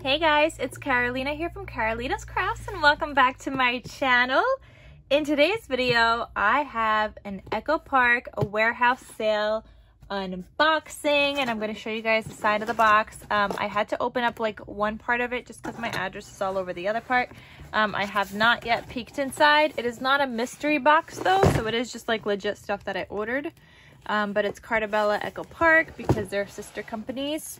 Hey guys, it's Karolina here from Karolina's Krafts and welcome back to my channel. In today's video, I have an Echo Park warehouse sale unboxing and I'm going to show you guys the side of the box. Um, I had to open up like one part of it just because my address is all over the other part. Um, I have not yet peeked inside. It is not a mystery box though, so it is just like legit stuff that I ordered. Um, but it's Carta Bella Echo Park because they're sister companies.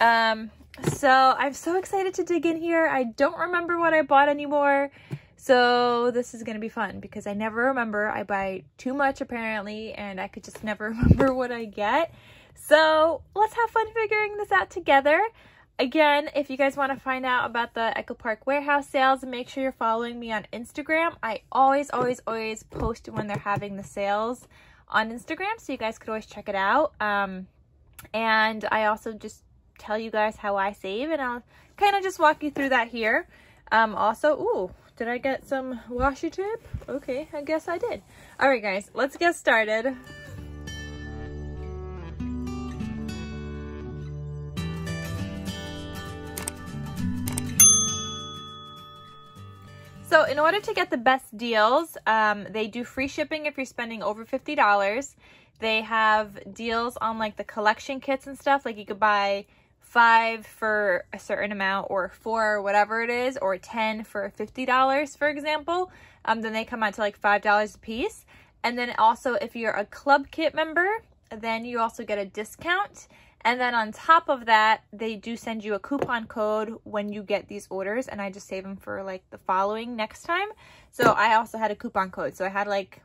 Um, so I'm so excited to dig in here. I don't remember what I bought anymore. So this is going to be fun because I never remember. I buy too much apparently and I could just never remember what I get. So let's have fun figuring this out together. Again, if you guys want to find out about the Echo Park warehouse sales, make sure you're following me on Instagram. I always, always, always post when they're having the sales on Instagram, so you guys could always check it out. Um, and I also just tell you guys how I save and I'll kind of just walk you through that here. Um, also, ooh, did I get some washi tape? Okay, I guess I did. All right, guys, let's get started. So in order to get the best deals, um, they do free shipping if you're spending over $50. They have deals on like the collection kits and stuff. Like you could buy five for a certain amount or four whatever it is or 10 for $50 for example um, then they come out to like $5 a piece. And then also if you're a club kit member then you also get a discount. And then on top of that they do send you a coupon code when you get these orders and I just save them for like the following next time. So I also had a coupon code. So I had like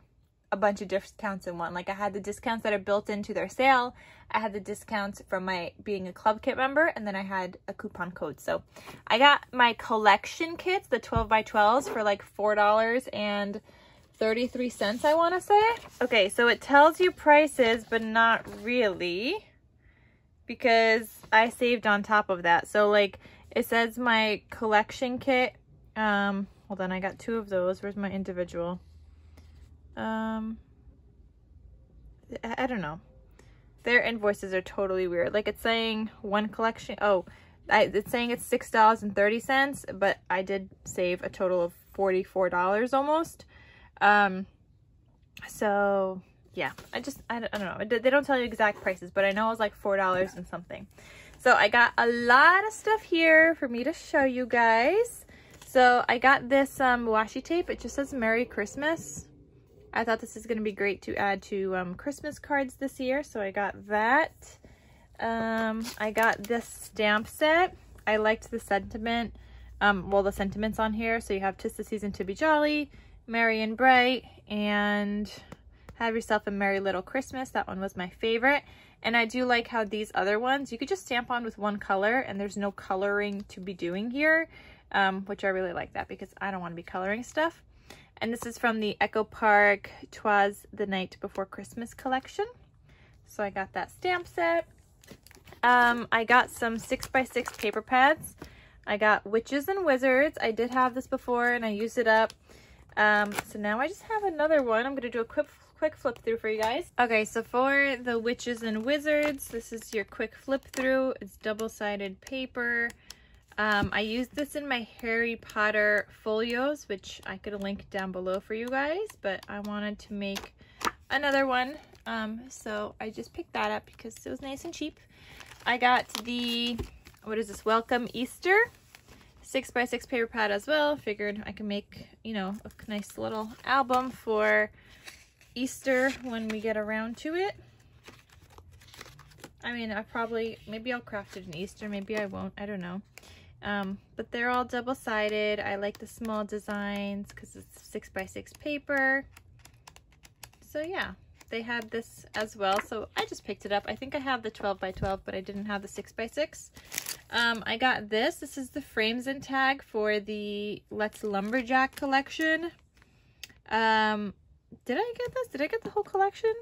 a bunch of discounts in one. Like I had the discounts that are built into their sale. I had the discounts from my being a club kit member and then I had a coupon code. So I got my collection kits, the 12 by 12s for like $4 and 33 cents, I want to say. Okay, so it tells you prices, but not really because I saved on top of that. So like it says my collection kit, um, hold on, I got two of those. Where's my individual? Um, I, I don't know. Their invoices are totally weird. Like it's saying one collection. Oh, I, it's saying it's six dollars and thirty cents, but I did save a total of forty four dollars almost. Um, so yeah, I just I, I don't know. They don't tell you exact prices, but I know it was like four dollars and something. So I got a lot of stuff here for me to show you guys. So I got this um, washi tape. It just says Merry Christmas. I thought this is going to be great to add to um, Christmas cards this year, so I got that. Um, I got this stamp set. I liked the sentiment, um, well, the sentiments on here. So you have Tis the Season to be Jolly, Merry and Bright, and Have Yourself a Merry Little Christmas. That one was my favorite. And I do like how these other ones, you could just stamp on with one color and there's no coloring to be doing here, um, which I really like that because I don't want to be coloring stuff. And this is from the Echo Park Twas the Night Before Christmas collection. So I got that stamp set. Um, I got some 6x6 paper pads. I got Witches and Wizards. I did have this before and I used it up. Um, so now I just have another one. I'm going to do a quick quick flip through for you guys. Okay, so for the Witches and Wizards, this is your quick flip through. It's double-sided paper. Um, I used this in my Harry Potter folios, which I could link down below for you guys, but I wanted to make another one. Um, so I just picked that up because it was nice and cheap. I got the, what is this, Welcome Easter 6x6 paper pad as well. Figured I can make, you know, a nice little album for Easter when we get around to it. I mean, I probably, maybe I'll craft it in Easter, maybe I won't, I don't know. Um, but they're all double-sided. I like the small designs because it's 6 by 6 paper. So yeah, they had this as well. So I just picked it up. I think I have the 12 by 12, but I didn't have the 6 by 6 um, I got this. This is the frames and tag for the Little Lumberjack collection. Um, did I get this? Did I get the whole collection?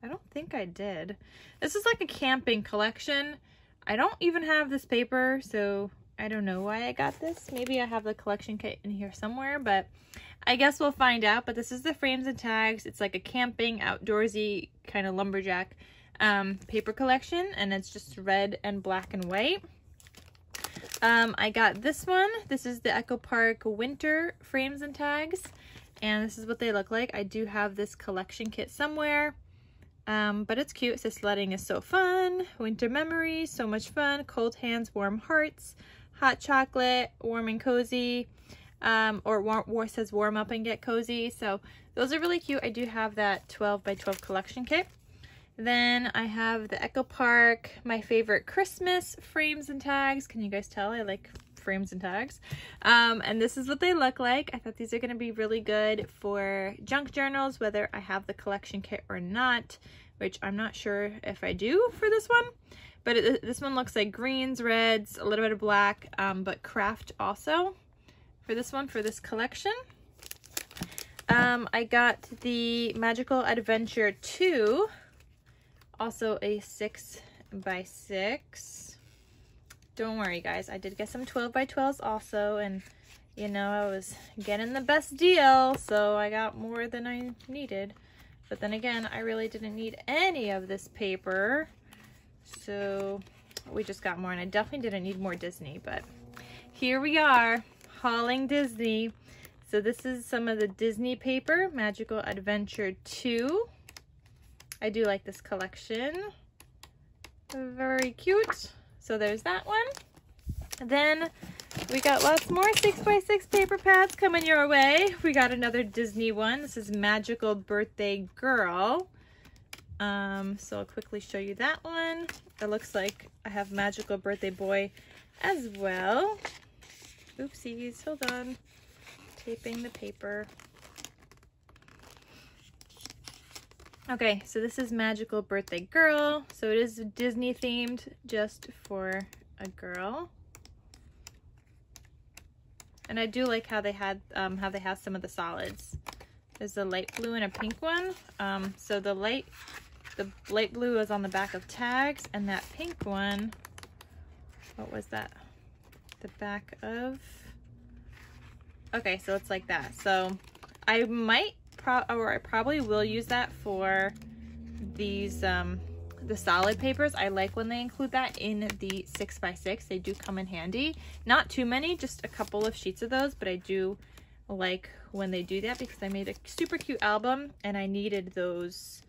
I don't think I did. This is like a camping collection. I don't even have this paper, so I don't know why I got this. Maybe I have the collection kit in here somewhere, but I guess we'll find out. But this is the frames and tags. It's like a camping, outdoorsy kind of lumberjack um, paper collection, and it's just red and black and white. Um, I got this one. This is the Echo Park Winter Frames and Tags. And this is what they look like. I do have this collection kit somewhere. Um, but it's cute. It says sledding is so fun. Winter memories, so much fun. Cold hands, warm hearts. Hot chocolate, warm and cozy. Um, or warm, war says warm up and get cozy. So those are really cute. I do have that 12 by 12 collection kit. Then I have the Echo Park, my favorite Christmas frames and tags. Can you guys tell I like frames and tags? Um, and this is what they look like. I thought these are going to be really good for junk journals, whether I have the collection kit or not, which I'm not sure if I do for this one. But it, this one looks like greens, reds, a little bit of black, um, but craft also for this one, for this collection. Um, I got the Magical Adventure 2 also a six by six. Don't worry guys, I did get some 12 by 12s also and you know, I was getting the best deal, so I got more than I needed. But then again, I really didn't need any of this paper. So we just got more and I definitely didn't need more Disney, but here we are hauling Disney. So this is some of the Disney paper, Magical Adventure 2. I do like this collection. Very cute. So there's that one. Then we got lots more 6x6 paper pads coming your way. We got another Disney one. This is Magical Birthday Girl. Um, so I'll quickly show you that one. It looks like I have Magical Birthday Boy as well. Oopsies, hold on. Taping the paper. Okay, so this is Magical Birthday Girl. So it is Disney themed just for a girl. And I do like how they had um, how they have some of the solids. There's a light blue and a pink one. Um, so the light the light blue is on the back of tags and that pink one, what was that? The back of, okay, so it's like that. So I might pro or I probably will use that for these um the solid papers. I like when they include that in the 6x6. They do come in handy. Not too many, just a couple of sheets of those, but I do like when they do that because I made a super cute album and I needed those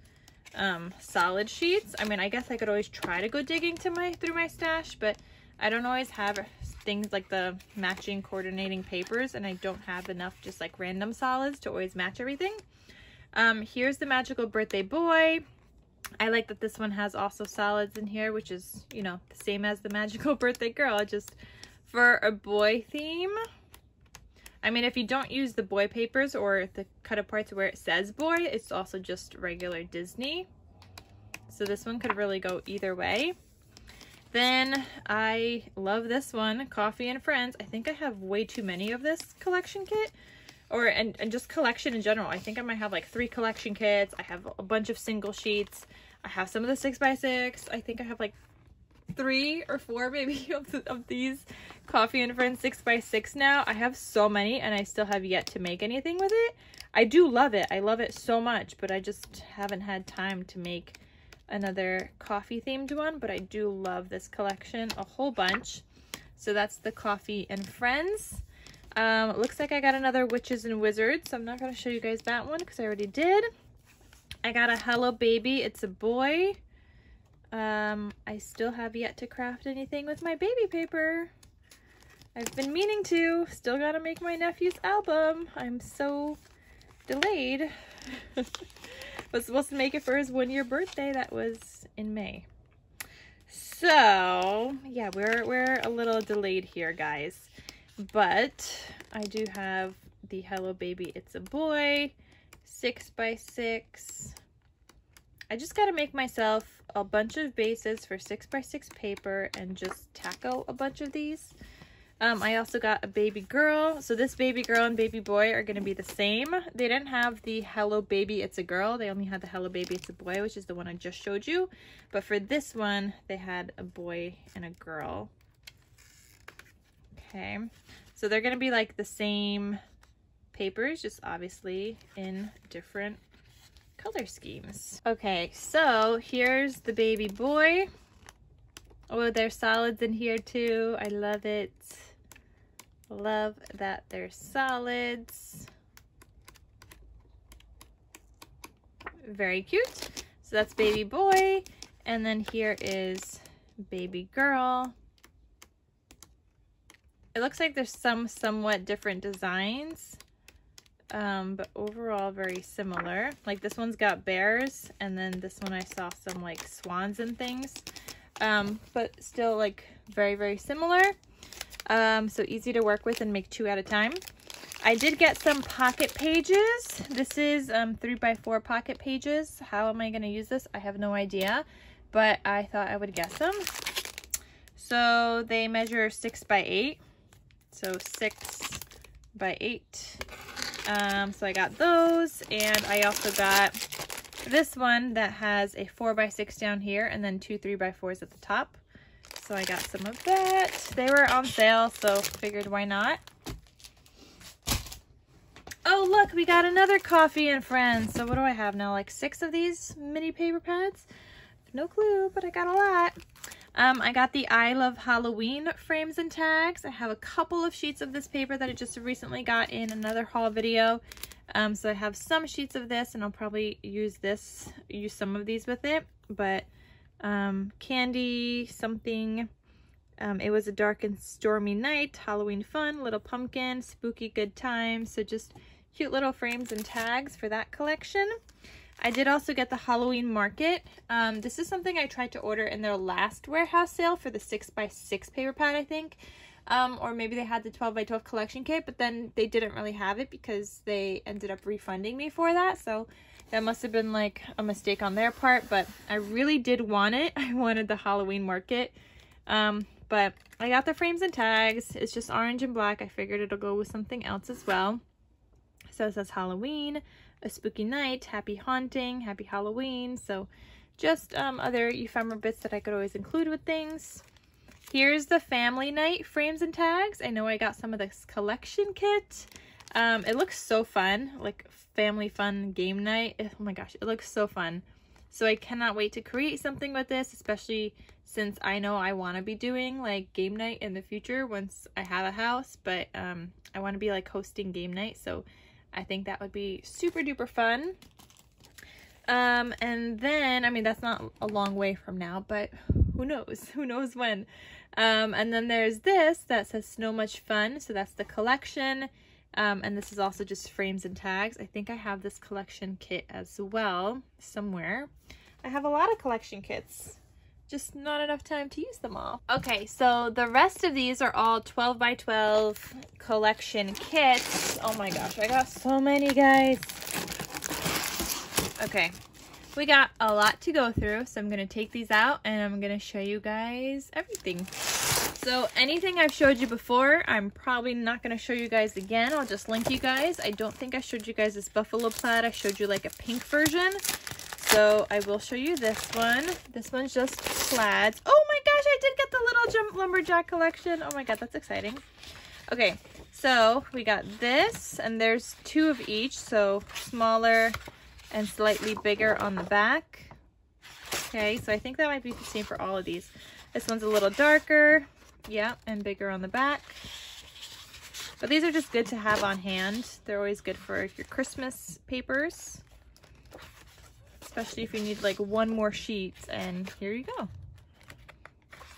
um, solid sheets. I mean, I guess I could always try to go digging to my through my stash, but I don't always have things like the matching coordinating papers and I don't have enough just like random solids to always match everything. Um, here's the Magical Birthday Boy. I like that this one has also solids in here, which is, you know, the same as the Magical Birthday Girl, just for a boy theme. I mean, if you don't use the boy papers or the cut aparts where it says boy, it's also just regular Disney. So this one could really go either way. Then I love this one, Coffee and Friends. I think I have way too many of this collection kit or and, and just collection in general. I think I might have like three collection kits. I have a bunch of single sheets. I have some of the six by six. I think I have like three or four maybe of, the, of these Coffee and Friends six by six now. I have so many and I still have yet to make anything with it. I do love it. I love it so much, but I just haven't had time to make another coffee themed one, but I do love this collection a whole bunch. So that's the Coffee and Friends. Um, looks like I got another Witches and Wizards, so I'm not going to show you guys that one because I already did. I got a Hello Baby. It's a boy. Um, I still have yet to craft anything with my baby paper. I've been meaning to. Still got to make my nephew's album. I'm so delayed. was supposed to make it for his one year birthday. That was in May. So yeah, we're, we're a little delayed here, guys. But I do have the Hello Baby It's a Boy, six by six. I just got to make myself a bunch of bases for six by six paper and just tackle a bunch of these. Um, I also got a baby girl. So this baby girl and baby boy are going to be the same. They didn't have the Hello Baby It's a Girl. They only had the Hello Baby It's a Boy, which is the one I just showed you. But for this one, they had a boy and a girl. Okay. So they're going to be like the same papers, just obviously in different color schemes. Okay, so here's the baby boy. Oh, there's solids in here too. I love it. Love that there's solids. Very cute. So that's baby boy. And then here is baby girl. It looks like there's some somewhat different designs, um, but overall very similar. Like this one's got bears, and then this one I saw some like swans and things, um, but still like very, very similar. Um, so easy to work with and make two at a time. I did get some pocket pages. This is um, three by four pocket pages. How am I going to use this? I have no idea, but I thought I would get some. So they measure six by eight. So six by eight. Um, so I got those and I also got this one that has a four by six down here and then two three by fours at the top. So I got some of that. They were on sale, so figured why not. Oh, look, we got another Coffee and Friends. So what do I have now? Like six of these mini paper pads? No clue, but I got a lot. Um, I got the I Love Halloween frames and tags. I have a couple of sheets of this paper that I just recently got in another haul video. Um, so I have some sheets of this and I'll probably use this, use some of these with it. But um, candy, something, um, it was a dark and stormy night, Halloween fun, little pumpkin, spooky good times. So just cute little frames and tags for that collection. I did also get the Halloween Market. Um, this is something I tried to order in their last warehouse sale for the 6x6 paper pad, I think. Um, or maybe they had the 12 by 12 collection kit, but then they didn't really have it because they ended up refunding me for that. So that must have been like a mistake on their part, but I really did want it. I wanted the Halloween Market. Um, but I got the frames and tags. It's just orange and black. I figured it'll go with something else as well. So it says Halloween a spooky night, happy haunting, happy Halloween. So just um, other ephemera bits that I could always include with things. Here's the family night frames and tags. I know I got some of this collection kit. Um, it looks so fun, like family fun game night. Oh my gosh, it looks so fun. So I cannot wait to create something with this, especially since I know I want to be doing like game night in the future once I have a house, but um, I want to be like hosting game night. So I think that would be super duper fun. Um, and then, I mean, that's not a long way from now, but who knows? Who knows when? Um, and then there's this that says Snow Much Fun. So that's the collection. Um, and this is also just frames and tags. I think I have this collection kit as well somewhere. I have a lot of collection kits just not enough time to use them all. Okay, so the rest of these are all 12 by 12 collection kits. Oh my gosh, I got so many, guys. Okay, we got a lot to go through, so I'm going to take these out and I'm going to show you guys everything. So anything I've showed you before, I'm probably not going to show you guys again. I'll just link you guys. I don't think I showed you guys this buffalo plaid. I showed you like a pink version. So I will show you this one. This one's just plaids. Oh my gosh, I did get the little jump lumberjack collection. Oh my god, that's exciting. Okay, so we got this, and there's two of each, so smaller and slightly bigger on the back. Okay, so I think that might be the same for all of these. This one's a little darker, yeah, and bigger on the back. But these are just good to have on hand. They're always good for your Christmas papers especially if you need like one more sheet and here you go.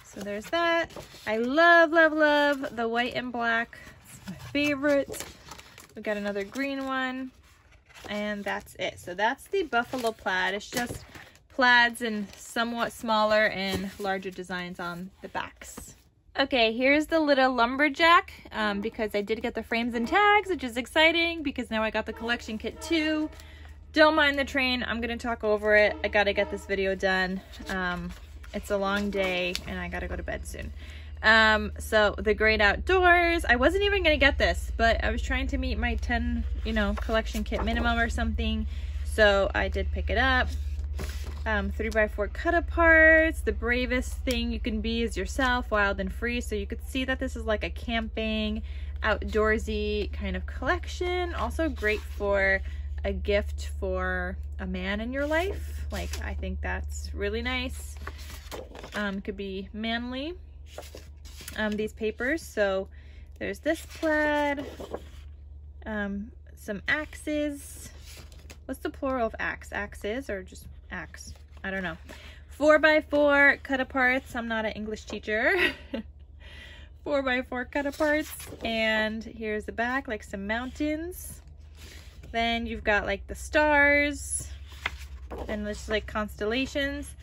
So there's that. I love, love, love the white and black. It's my favorite. We got another green one and that's it. So that's the buffalo plaid. It's just plaids and somewhat smaller and larger designs on the backs. Okay, here's the little lumberjack um, because I did get the frames and tags, which is exciting because now I got the collection kit too. Don't mind the train. I'm going to talk over it. I got to get this video done. Um, it's a long day and I got to go to bed soon. Um, so the great outdoors, I wasn't even going to get this, but I was trying to meet my 10, you know, collection kit minimum or something. So I did pick it up. Um, three by four cut aparts. The bravest thing you can be is yourself, wild and free. So you could see that this is like a camping, outdoorsy kind of collection. Also great for a gift for a man in your life. Like, I think that's really nice. Um, could be manly, um, these papers. So there's this plaid, um, some axes. What's the plural of axe? Axes or just axe? I don't know. Four by four cut aparts. I'm not an English teacher. four by four cut aparts. And here's the back, like some mountains. Then you've got like the stars and this like constellations.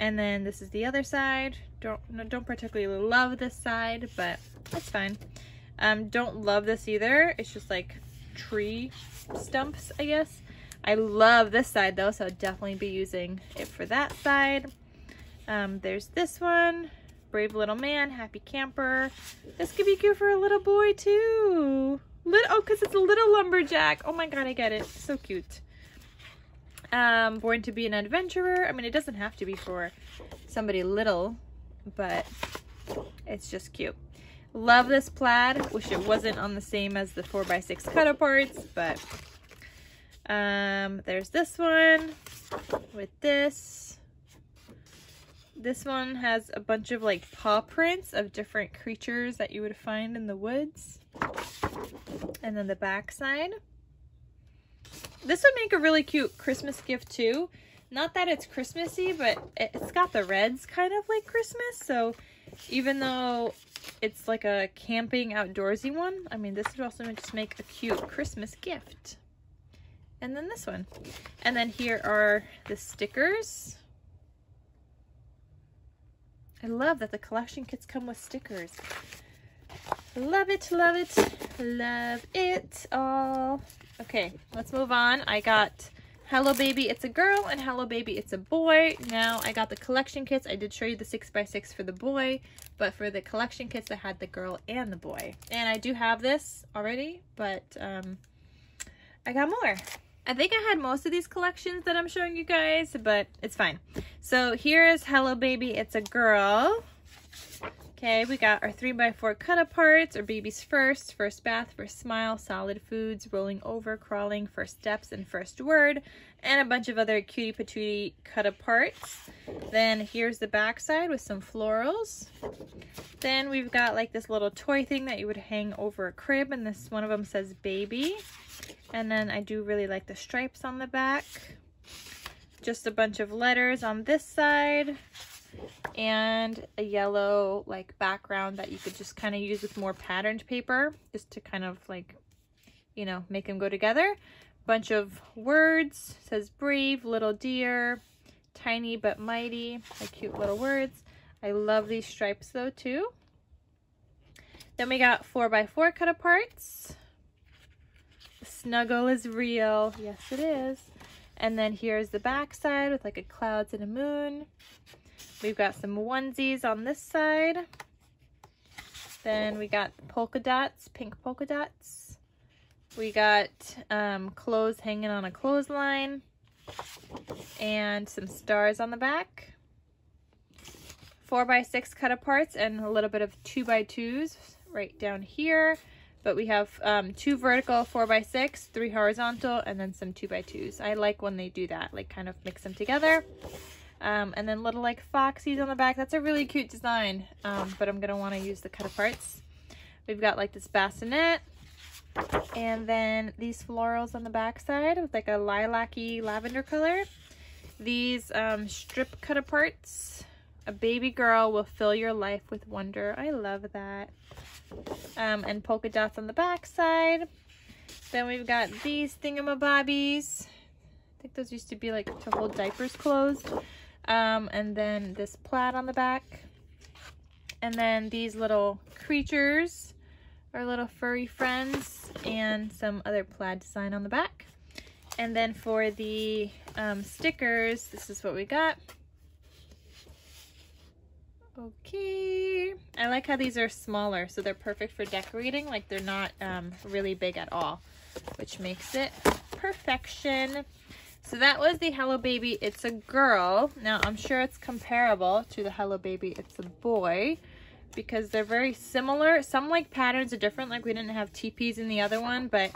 And then this is the other side. Don't don't particularly love this side, but that's fine. Um, don't love this either. It's just like tree stumps, I guess. I love this side though, so I'll definitely be using it for that side. Um, there's this one, Brave Little Man, Happy Camper. This could be cute for a little boy too. Little, oh, because it's a little lumberjack. Oh my god, I get it. So cute. Um, Born to be an Adventurer. I mean, it doesn't have to be for somebody little, but it's just cute. Love this plaid. Wish it wasn't on the same as the 4x6 cut aparts, but um, there's this one with this. This one has a bunch of like paw prints of different creatures that you would find in the woods. And then the back side. This would make a really cute Christmas gift too. Not that it's Christmassy, but it's got the reds kind of like Christmas. So even though it's like a camping outdoorsy one, I mean, this would also just make a cute Christmas gift. And then this one. And then here are the stickers. I love that the collection kits come with stickers. Love it, love it, love it all. Okay, let's move on. I got Hello Baby, It's a Girl, and Hello Baby, It's a Boy. Now, I got the collection kits. I did show you the 6x6 for the boy, but for the collection kits, I had the girl and the boy. And I do have this already, but um, I got more. I think I had most of these collections that I'm showing you guys, but it's fine. So here is Hello Baby, It's a Girl. Okay, we got our 3x4 cut aparts, our baby's first, first bath, first smile, solid foods, rolling over, crawling, first steps, and first word, and a bunch of other cutie patootie cut aparts. Then here's the back side with some florals. Then we've got like this little toy thing that you would hang over a crib, and this one of them says baby. And then I do really like the stripes on the back. Just a bunch of letters on this side and a yellow like background that you could just kind of use with more patterned paper just to kind of like you know make them go together. Bunch of words says brave little deer tiny but mighty like cute little words. I love these stripes though too. Then we got four by four cut aparts snuggle is real yes it is and then here's the back side with like a clouds and a moon We've got some onesies on this side. Then we got polka dots, pink polka dots. We got um, clothes hanging on a clothesline and some stars on the back. Four by six cut aparts and a little bit of two by twos right down here. But we have um, two vertical four by six, three horizontal, and then some two by twos. I like when they do that, like kind of mix them together. Um, and then little like foxies on the back. That's a really cute design, um, but I'm going to want to use the cut aparts. We've got like this bassinet. And then these florals on the back side with like a lilac-y lavender color. These um, strip cut aparts. A baby girl will fill your life with wonder. I love that. Um, and polka dots on the back side. Then we've got these thingamabobbies. I think those used to be like to hold diapers closed. Um, and then this plaid on the back. And then these little creatures, our little furry friends, and some other plaid design on the back. And then for the um, stickers, this is what we got. Okay. I like how these are smaller, so they're perfect for decorating. Like they're not um, really big at all, which makes it perfection. So that was the Hello Baby It's a Girl. Now, I'm sure it's comparable to the Hello Baby It's a Boy because they're very similar. Some like patterns are different, like we didn't have teepees in the other one, but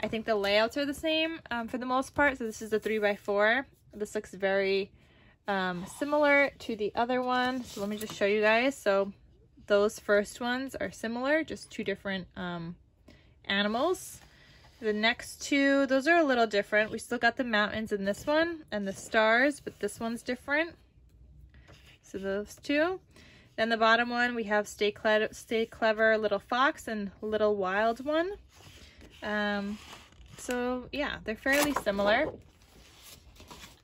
I think the layouts are the same um, for the most part. So this is a 3x4. This looks very um, similar to the other one. So let me just show you guys. So those first ones are similar, just two different um, animals. The next two, those are a little different. We still got the mountains in this one and the stars, but this one's different. So those two. Then the bottom one, we have Stay, Cle Stay Clever Little Fox and Little Wild One. Um, so yeah, they're fairly similar.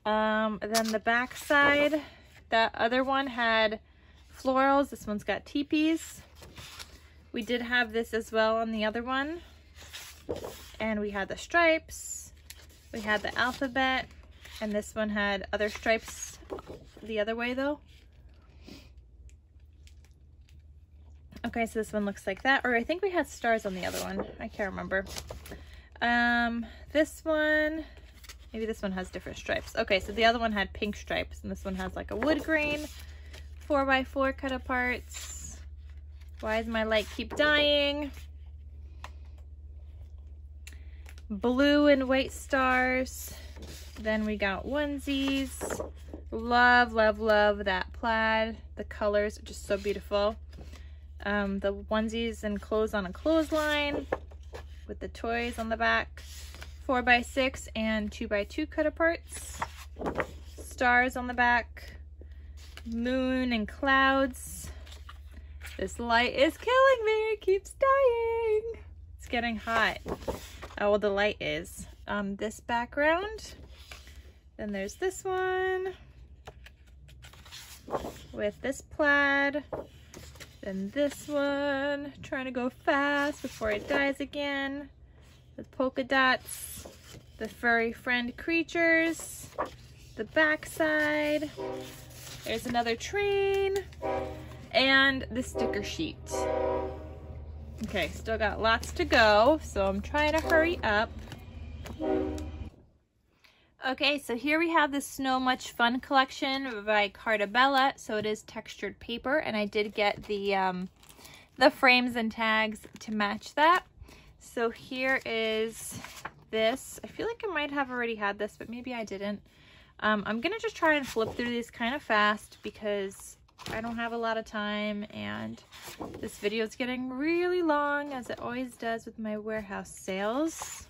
Um, then the back side, that other one had florals. This one's got teepees. We did have this as well on the other one. And we had the stripes. We had the alphabet. And this one had other stripes the other way though. Okay, so this one looks like that. Or I think we had stars on the other one. I can't remember. Um, this one, maybe this one has different stripes. Okay, so the other one had pink stripes, and this one has like a wood grain, 4x4 cut aparts. Why does my light keep dying? Blue and white stars. Then we got onesies. Love, love, love that plaid. The colors are just so beautiful um, the onesies and clothes on a clothesline with the toys on the back. 4x6 and 2x2 cut aparts. Stars on the back. Moon and clouds. This light is killing me. It keeps dying. It's getting hot. Oh, well, the light is. Um, this background. Then there's this one with this plaid then this one, trying to go fast before it dies again. The polka dots, the furry friend creatures, the backside. There's another train and the sticker sheet. Okay, still got lots to go, so I'm trying to hurry up. Okay, so here we have the Snow Much Fun collection by Carta Bella. So it is textured paper, and I did get the um, the frames and tags to match that. So here is this. I feel like I might have already had this, but maybe I didn't. Um, I'm going to just try and flip through these kind of fast because I don't have a lot of time and this video is getting really long as it always does with my warehouse sales.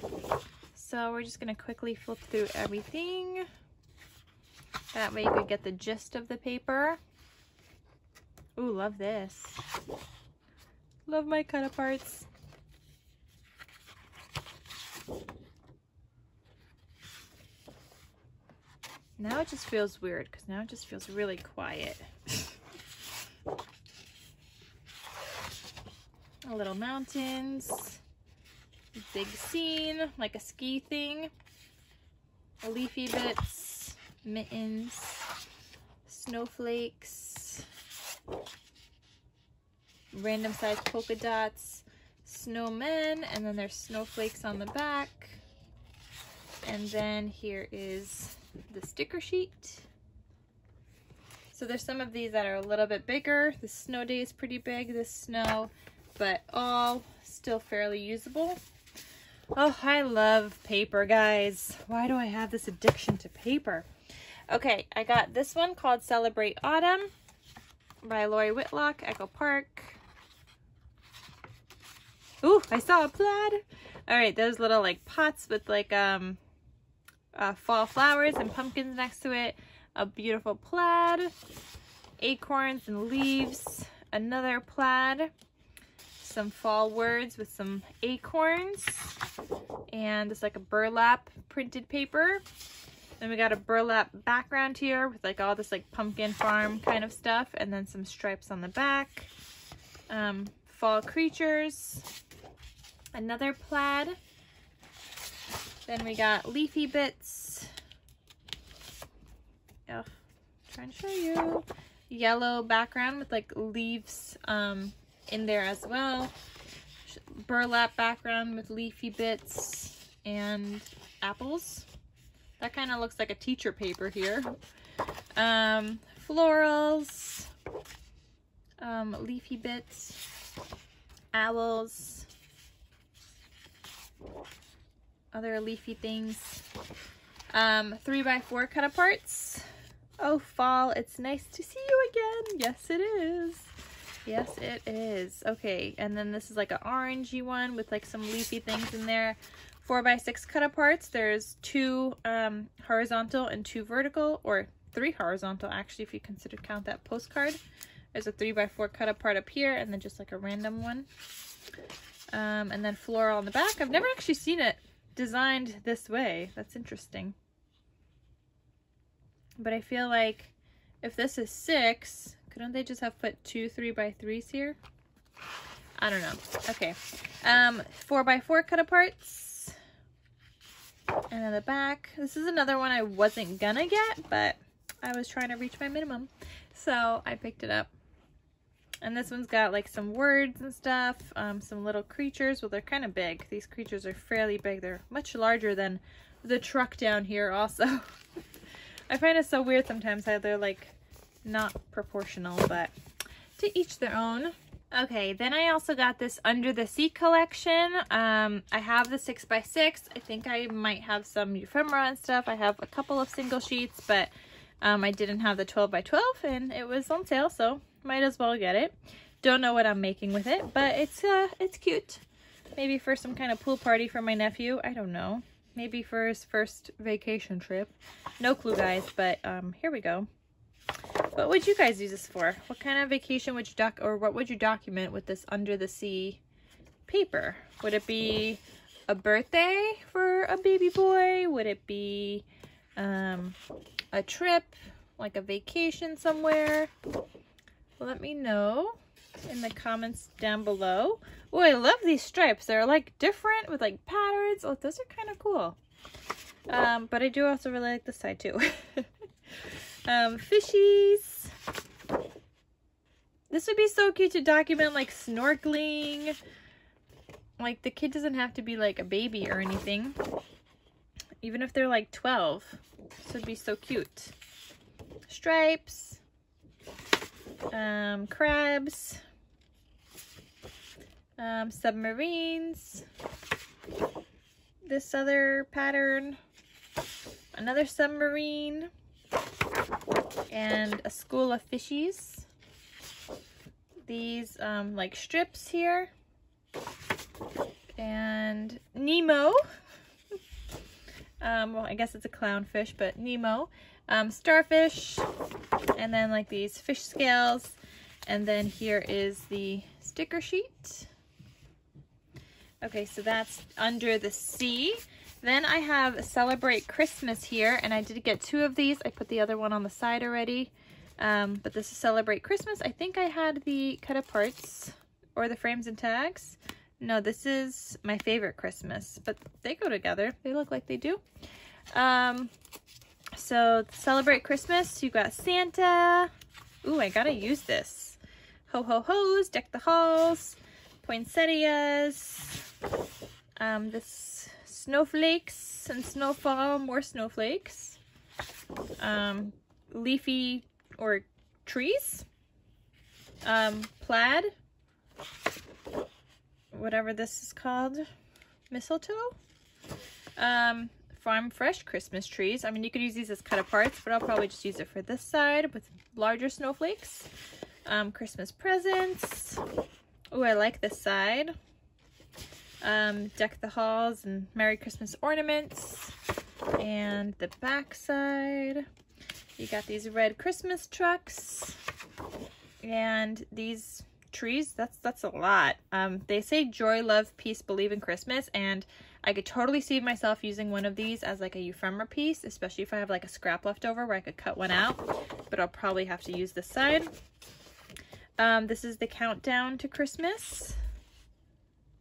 So we're just going to quickly flip through everything. That way you could get the gist of the paper. Ooh, love this. Love my cut aparts. Now it just feels weird because now it just feels really quiet. A little mountains big scene, like a ski thing. Leafy bits, mittens, snowflakes, random sized polka dots, snowmen, and then there's snowflakes on the back. And then here is the sticker sheet. So there's some of these that are a little bit bigger. The snow day is pretty big, this snow, but all still fairly usable. Oh, I love paper, guys. Why do I have this addiction to paper? Okay, I got this one called Celebrate Autumn by Lori Whitlock, Echo Park. Ooh, I saw a plaid. All right, those little like pots with like um uh, fall flowers and pumpkins next to it. A beautiful plaid, acorns and leaves, another plaid, some fall words with some acorns and it's like a burlap printed paper. Then we got a burlap background here with like all this like pumpkin farm kind of stuff and then some stripes on the back. Um, fall creatures, another plaid. Then we got leafy bits. Oh, trying to show you. Yellow background with like leaves um, in there as well. Burlap background with leafy bits and apples. That kind of looks like a teacher paper here. Um, florals, um, leafy bits, owls, other leafy things. Um, three by four cut aparts. Oh, fall, it's nice to see you again. Yes, it is. Yes, it is. Okay, and then this is like an orangey one with like some leafy things in there. Four by six cut aparts. There's two um, horizontal and two vertical, or three horizontal actually if you consider count that postcard. There's a three by four cut apart up here and then just like a random one. Um, and then floral on the back. I've never actually seen it designed this way. That's interesting. But I feel like if this is six, couldn't they just have put two three by threes here? I don't know. Okay. Um, four by four cut aparts. And then the back. This is another one I wasn't gonna get, but I was trying to reach my minimum. So I picked it up. And this one's got like some words and stuff, um, some little creatures. Well, they're kind of big. These creatures are fairly big. They're much larger than the truck down here also. I find it so weird sometimes how they're like not proportional, but to each their own. Okay, then I also got this Under the Sea collection. Um, I have the 6x6. I think I might have some ephemera and stuff. I have a couple of single sheets, but um, I didn't have the 12 by 12 and it was on sale, so might as well get it. Don't know what I'm making with it, but it's uh, it's cute. Maybe for some kind of pool party for my nephew. I don't know. Maybe for his first vacation trip. No clue, guys, but um, here we go. What would you guys use this for? What kind of vacation would you doc or what would you document with this under the sea paper? Would it be a birthday for a baby boy? Would it be um, a trip, like a vacation somewhere, let me know in the comments down below. Oh, I love these stripes. They're like different with like patterns. Oh, those are kind of cool. Um, but I do also really like this side too. um, fishies. This would be so cute to document like snorkeling. Like the kid doesn't have to be like a baby or anything. Even if they're like 12. This would be so cute. Stripes. Um, crabs. Um, submarines. This other pattern. Another submarine. And a school of fishies. These um, like strips here. And Nemo. Um, well, I guess it's a clownfish, but Nemo. Um, starfish, and then like these fish scales. And then here is the sticker sheet. Okay, so that's under the sea. Then I have Celebrate Christmas here, and I did get two of these. I put the other one on the side already. Um, but this is Celebrate Christmas. I think I had the cut aparts or the frames and tags. No, this is my favorite Christmas, but they go together. They look like they do. Um, so celebrate Christmas, you got Santa. Ooh, I gotta use this. Ho ho ho's, deck the halls, poinsettias. Um, this snowflakes and snowfall, more snowflakes. Um, leafy or trees. Um, plaid whatever this is called, mistletoe. Um, farm fresh Christmas trees. I mean, you could use these as cut aparts, but I'll probably just use it for this side with larger snowflakes. Um, Christmas presents. Oh, I like this side. Um, deck the halls and Merry Christmas ornaments. And the back side. You got these red Christmas trucks. And these trees, that's that's a lot. Um, they say joy, love, peace, believe in Christmas, and I could totally see myself using one of these as like a ephemera piece, especially if I have like a scrap left over where I could cut one out, but I'll probably have to use this side. Um, this is the countdown to Christmas.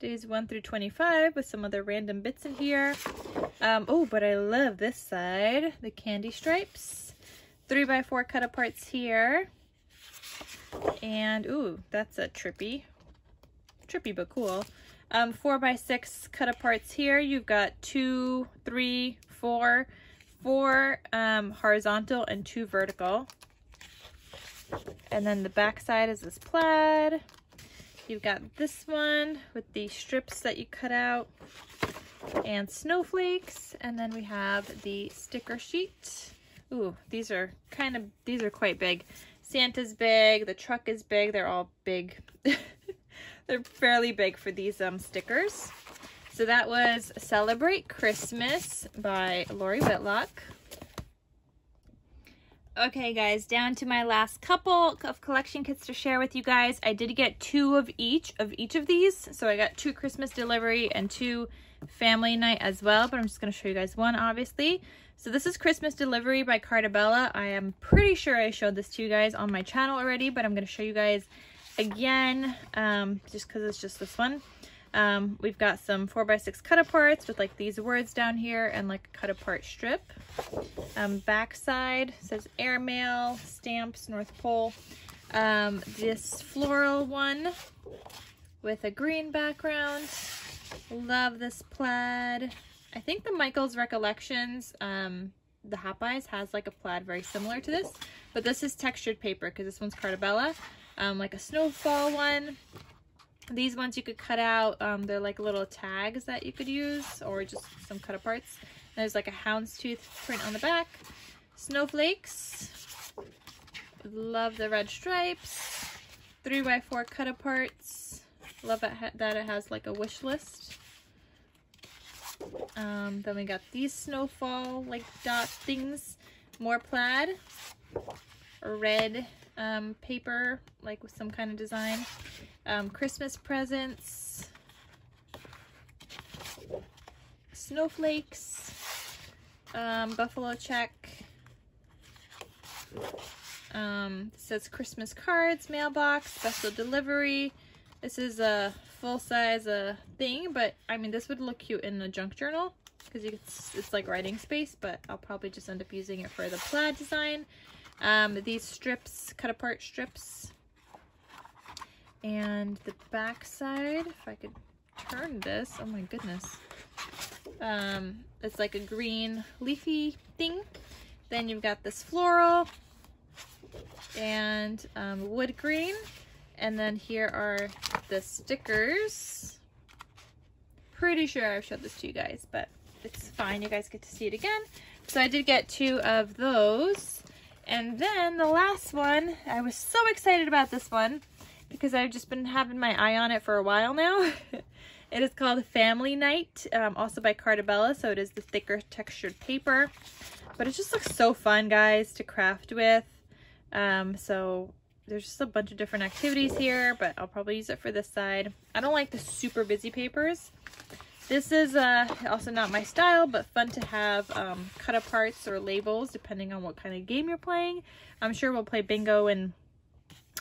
Days 1 through 25 with some other random bits in here. Um, oh, but I love this side, the candy stripes. 3 by 4 cut aparts here. And, ooh, that's a trippy. Trippy, but cool. Um, four by six cut aparts here. You've got two, three, four, four um, horizontal and two vertical. And then the back side is this plaid. You've got this one with the strips that you cut out. and snowflakes. And then we have the sticker sheet. Ooh, these are kind of, these are quite big. Santa's big, the truck is big, they're all big. they're fairly big for these um, stickers. So that was Celebrate Christmas by Lori Whitlock. Okay guys, down to my last couple of collection kits to share with you guys. I did get two of each of each of these. So I got two Christmas delivery and two family night as well, but I'm just going to show you guys one obviously. So this is Christmas delivery by Carta Bella. I am pretty sure I showed this to you guys on my channel already, but I'm going to show you guys again um, just because it's just this one. Um, we've got some 4x6 cut aparts with like these words down here and like a cut apart strip. Um, backside says airmail, stamps, North Pole. Um, this floral one with a green background. Love this plaid. I think the Michael's Recollections, um, the Hot Buys has like a plaid very similar to this, but this is textured paper because this one's Carta Bella. Um, like a snowfall one. These ones you could cut out. Um, they're like little tags that you could use or just some cut aparts. There's like a houndstooth print on the back. Snowflakes. Love the red stripes. 3x4 cut aparts. Love that it has like a wish list. Um, then we got these snowfall like dot things. More plaid. Red um, paper like with some kind of design. Um, Christmas presents. Snowflakes um, buffalo check. Um, says Christmas cards, mailbox, special delivery. This is a full size uh, thing, but I mean, this would look cute in a junk journal because it's, it's like writing space, but I'll probably just end up using it for the plaid design. Um, these strips, cut apart strips. And the back side, if I could turn this, oh my goodness. Um, it's like a green leafy thing. Then you've got this floral and um, wood green. And then here are the stickers. Pretty sure I've showed this to you guys, but it's fine. You guys get to see it again. So I did get two of those. And then the last one, I was so excited about this one because I've just been having my eye on it for a while now. It is called Family Night, um, also by Carta Bella, so it is the thicker textured paper. But it just looks so fun, guys, to craft with. Um, so there's just a bunch of different activities here, but I'll probably use it for this side. I don't like the super busy papers. This is uh, also not my style, but fun to have um, cut aparts or labels depending on what kind of game you're playing. I'm sure we'll play bingo and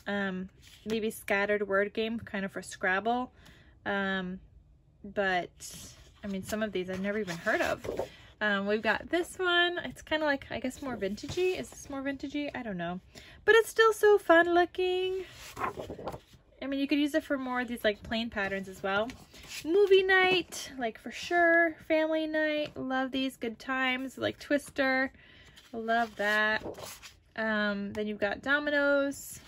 um, maybe scattered word game kind of for Scrabble. Um, but I mean, some of these I've never even heard of. Um, we've got this one. It's kind of like, I guess, more vintagey. Is this more vintagey? I don't know. But it's still so fun looking. I mean, you could use it for more of these like plain patterns as well. Movie night, like for sure. Family night, love these. Good times, like Twister. Love that. Um, then you've got dominoes,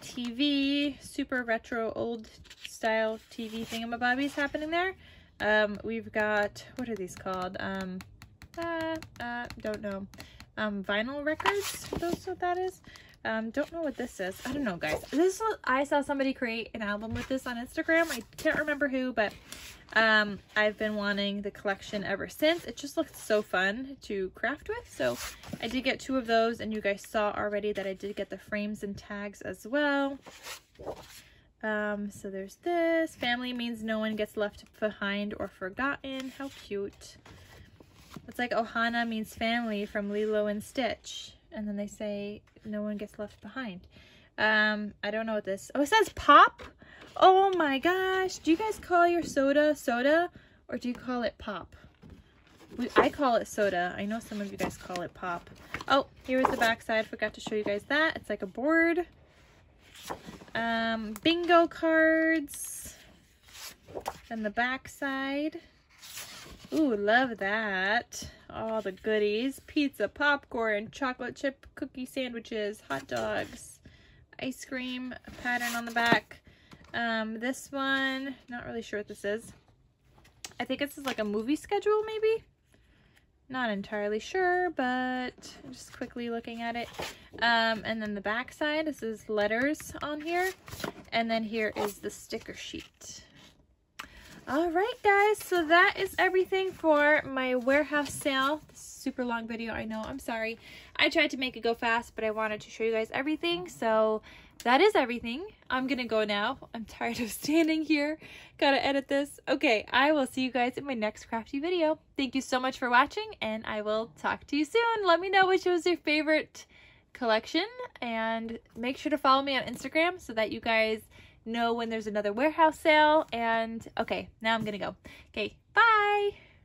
TV, super retro old style TV thingamabobbies happening there. Um, we've got, what are these called? Um, uh, uh, don't know. Um, vinyl records, those what that is. Um, don't know what this is. I don't know, guys. This is, I saw somebody create an album with this on Instagram. I can't remember who, but um, I've been wanting the collection ever since. It just looks so fun to craft with. So I did get two of those, and you guys saw already that I did get the frames and tags as well. Um, so there's this. Family means no one gets left behind or forgotten. How cute. It's like Ohana means family from Lilo and Stitch. And then they say no one gets left behind. Um, I don't know what this... Oh, it says pop? Oh my gosh. Do you guys call your soda soda? Or do you call it pop? I call it soda. I know some of you guys call it pop. Oh, here's the back side. Forgot to show you guys that. It's like a board. Um, bingo cards. And the back side. Ooh, love that. All the goodies. Pizza, popcorn, chocolate chip cookie sandwiches, hot dogs, ice cream, a pattern on the back. Um, this one, not really sure what this is. I think this is like a movie schedule maybe. Not entirely sure, but just quickly looking at it. Um, and then the back side, this is letters on here. And then here is the sticker sheet. All right, guys, so that is everything for my warehouse sale. Super long video, I know, I'm sorry. I tried to make it go fast, but I wanted to show you guys everything, so that is everything. I'm gonna go now. I'm tired of standing here. Gotta edit this. Okay, I will see you guys in my next crafty video. Thank you so much for watching, and I will talk to you soon. Let me know which was your favorite collection, and make sure to follow me on Instagram so that you guys know when there's another warehouse sale. And okay, now I'm gonna go. Okay, bye.